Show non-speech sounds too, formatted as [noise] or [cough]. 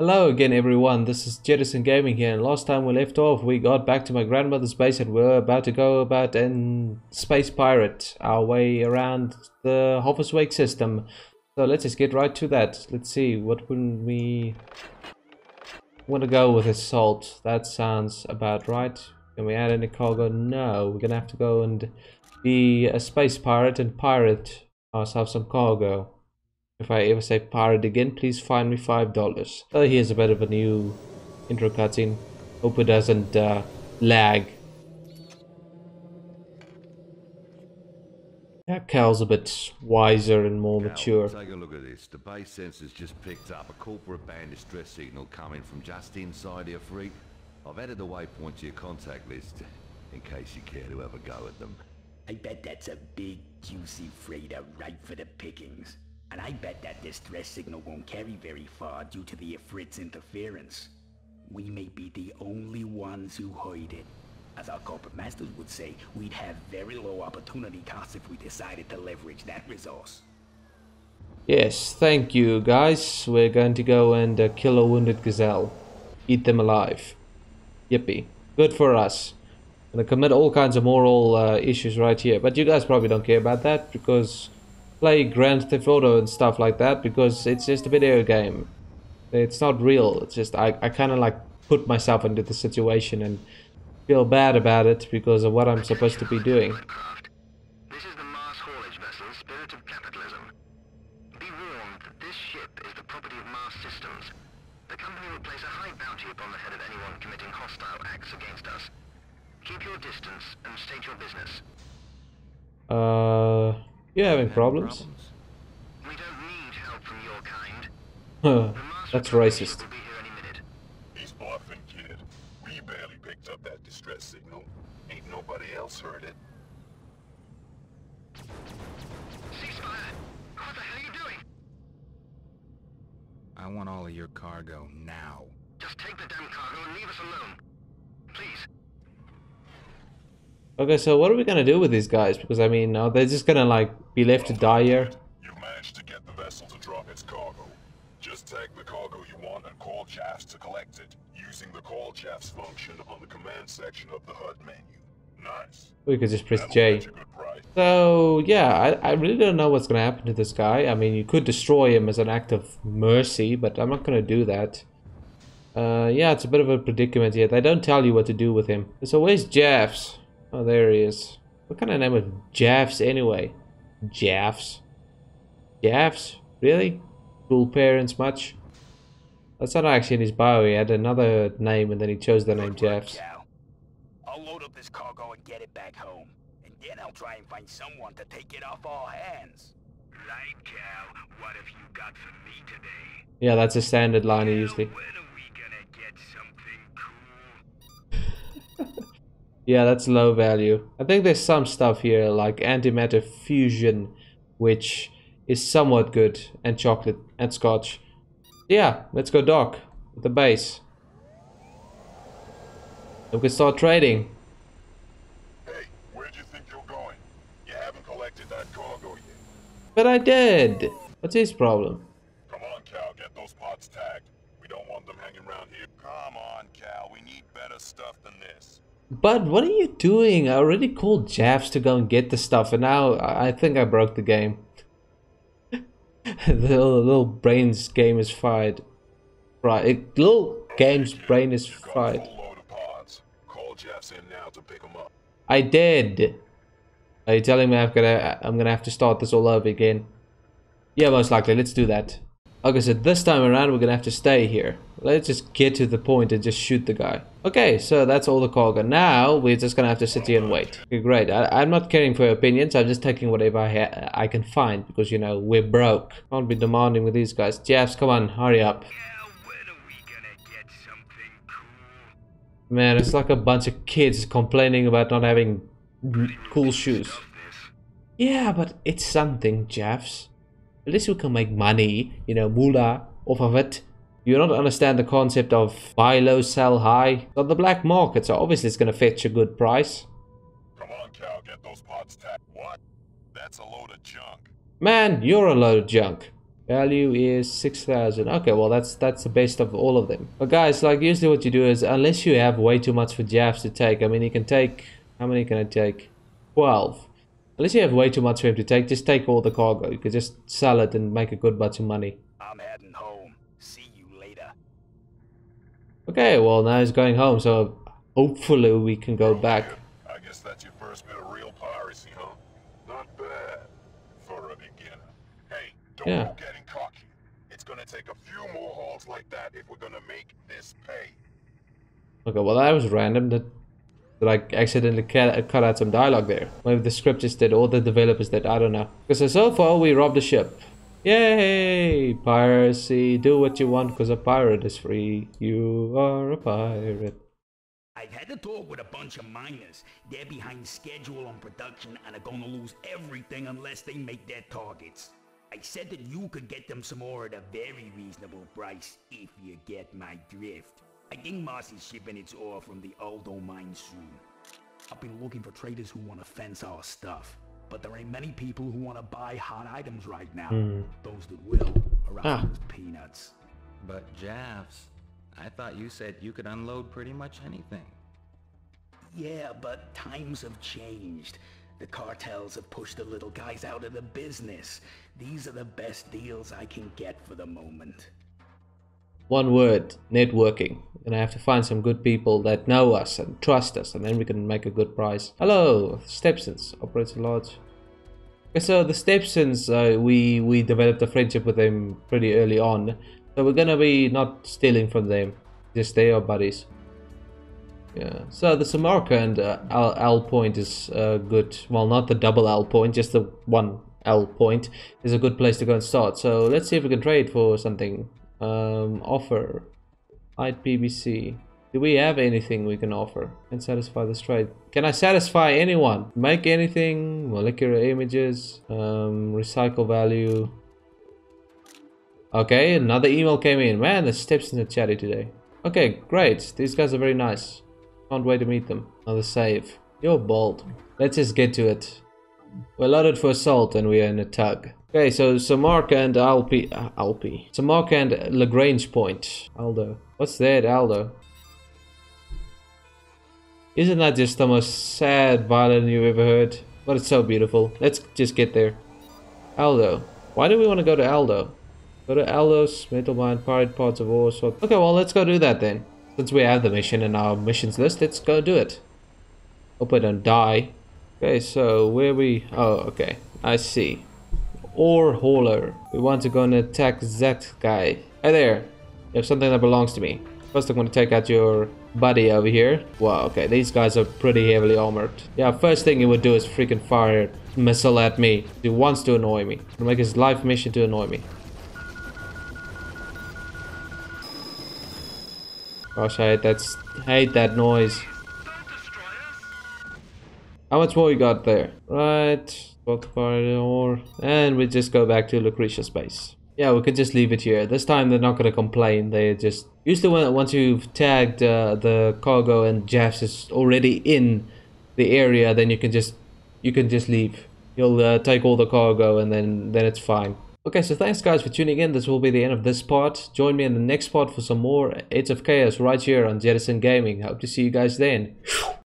Hello again everyone, this is Jettison Gaming here and last time we left off we got back to my grandmother's base and we're about to go about and space pirate our way around the Hoffers Wake system. So let's just get right to that. Let's see, what would we want to go with assault? That sounds about right. Can we add any cargo? No, we're gonna have to go and be a space pirate and pirate ourselves some cargo. If I ever say pirate again, please find me five dollars. Oh, here's a bit of a new intro cutscene. Hope it doesn't uh, lag. Yeah, Cal's a bit wiser and more Cal, mature. Take a look at this. The base sensor's just picked up a corporate band distress signal coming from just inside your fleet. I've added the waypoint to your contact list, in case you care to have a go at them. I bet that's a big, juicy freighter right for the pickings. And I bet that distress signal won't carry very far due to the Ifrit's interference. We may be the only ones who heard it. As our corporate masters would say, we'd have very low opportunity costs if we decided to leverage that resource. Yes, thank you guys. We're going to go and uh, kill a wounded gazelle. Eat them alive. Yippee. Good for us. Gonna commit all kinds of moral uh, issues right here. But you guys probably don't care about that because play Grand Theft Auto and stuff like that because it's just a video game. It's not real. It's just I, I kind of like put myself into the situation and feel bad about it because of what I'm supposed to be doing. This is the mass haulage vessel Spirit of Capitalism. Be warned that this ship is the property of Mars Systems. The company will place a high bounty upon the head of anyone committing hostile acts against us. Keep your distance and state your business. Uh, you having Having problems? We don't need help from your kind. Huh, [laughs] that's racist. will be here any minute. He's bluffing, kid. We barely picked up that distress signal. Ain't nobody else heard it. Ceasefire! What the hell are you doing? I want all of your cargo now. Just take the damn cargo and leave us alone. Please. Okay, so what are we gonna do with these guys? Because I mean, are they just gonna like be left to die here? You managed to get the vessel to drop its cargo. Just take the cargo you want and call Jafs to collect it, using the call Jafs function on the command section of the HUD menu. Nice. We could just press That'll J. fetch a good price. So yeah, I, I really don't know what's gonna happen to this guy. I mean, you could destroy him as an act of mercy, but I'm not gonna do that. Uh, yeah, it's a bit of a predicament here. They don't tell you what to do with him. So where's Jafs? Oh, there he is. What kind of name is Jafs anyway? Jafs? Jafs? Really? Cool parents much? That's not actually in his bio. He had another name and then he chose the name Good work, Jafs. I'll load up this cargo and get it back home. And then I'll try and find someone to take it off our hands. Right, Cal. What have you got for me today? Yeah, that's a standard line usually. When Yeah, that's low value. I think there's some stuff here like antimatter fusion, which is somewhat good, and chocolate and scotch. Yeah, let's go dock at the base. And we can start trading. Hey, where'd you think you're going? You haven't collected that cargo yet. But I did. What's his problem? Come on, Cal, get those pods tagged. We don't want them hanging around here. Come on, Cal, we need better stuff than this. But what are you doing? I already called Jafs to go and get the stuff, and now I think I broke the game. [laughs] the little, little brain's game is fired. Right, it, little game's brain is You got a fried. full load of pods. Call Jeffs in now to pick them up. I did. Are you telling me I'm gonna I'm gonna have to start this all over again? Yeah, most likely. Let's do that. Okay, so this time around we're gonna have to stay here. Let's just get to the point and just shoot the guy. Okay, so that's all the cargo. Now we're just gonna have to sit here and wait. Okay, great. I, I'm not caring for your opinions. I'm just taking whatever I ha I can find because you know we're broke. Can't be demanding with these guys. Jeffs, come on, hurry up. Cal, when are we gonna get something cool? Man, it's like a bunch of kids complaining about not having cool shoes. Yeah, but it's something, Jeffs. At least we can make money, you know, moolah off of it. You don't understand the concept of buy low, sell high. It's on the black market, so obviously it's gonna fetch a good price. Come on, Cal, get those pods tagged. What? That's a load of junk. Man, you're a load of junk. Value is 6,000. Okay, well that's that's the best of all of them. But guys, like usually what you do is unless you have way too much for Javs to take, I mean you can take, how many can I take? 12. Unless you have way too much for him to take, just take all the cargo. You could just sell it and make a good bunch of money. I'm heading home. See you later. Okay, well now he's going home, so hopefully we can go oh, back. I guess that's your first bit of real piracy, huh? Not bad for a beginner. Hey, don't Yeah. go getting cocky. It's gonna take a few more hauls like that if we're gonna make this pay. Okay, well that was random. That that I accidentally cut, out some dialogue there. Maybe the script just did, or the developers did. I don't know. Because so far we robbed the ship. Yay! Piracy. Do what you want because a pirate is free. You are a pirate. I've had to talk with a bunch of miners. They're behind schedule on production and are gonna lose everything unless they make their targets. I said that you could get them some ore at a very reasonable price if you get my drift. I think Moss is shipping its ore from the Aldo mine soon. I've been looking for traders who want to fence our stuff, but there ain't many people who want to buy hot items right now. Those that will are Ah. out with peanuts. But Javs, I thought you said you could unload pretty much anything. Yeah, but times have changed. The cartels have pushed the little guys out of the business. These are the best deals I can get for the moment. One word, networking. And I have to find some good people that know us and trust us, and then we can make a good price. Hello, Stepsons, operates a lodge. Okay, so the Stepsons, uh, we we developed a friendship with them pretty early on, so we're gonna be not stealing from them. Just they are buddies. Yeah. So the Samarkand uh, L, L point is uh, good. Well, not the double L point, just the one L point is a good place to go and start. So let's see if we can trade for something. Um, offer. Hide PBC. Do we have anything we can offer and satisfy this trade? Can I satisfy anyone? Make anything? Molecular images. Um, recycle value. Okay, another email came in. Man, the steps in the chatty today. Okay, great. These guys are very nice. Can't wait to meet them. Another save. You're bold. Let's just get to it. We're loaded for assault and we are in a tug. Okay, so Samarkand Alpi, uh, Alpi. Samarkand Lagrange Point. Aldo. What's that, Aldo? Isn't that just the most sad violin you've ever heard? But it's so beautiful. Let's just get there. Aldo. Why do we want to go to Aldo? Go to Aldo's metal mine, pirate parts of ore. So okay, well let's go do that then. Since we have the mission in our missions list, let's go do it. Hope I don't die. Okay, so where we? Oh, okay. I see. Ore hauler. We want to go and attack that guy. Hey there. You have something that belongs to me. First, I'm going to take out your buddy over here. Wow, okay. These guys are pretty heavily armored. Yeah, first thing he would do is freaking fire missile at me. He wants to annoy me. To make his life mission to annoy me. Gosh, I hate that, hate that noise. How much more you got there? Right, corridor, and we just go back to Lucrecia's base. Yeah, we could just leave it here. This time they're not gonna complain. They just usually when once you've tagged uh, the cargo and Jeffs is already in the area, then you can just you can just leave. You'll uh, take all the cargo and then then it's fine. Okay, so thanks guys for tuning in. This will be the end of this part. Join me in the next part for some more Edge of Chaos right here on Jettison Gaming. Hope to see you guys then.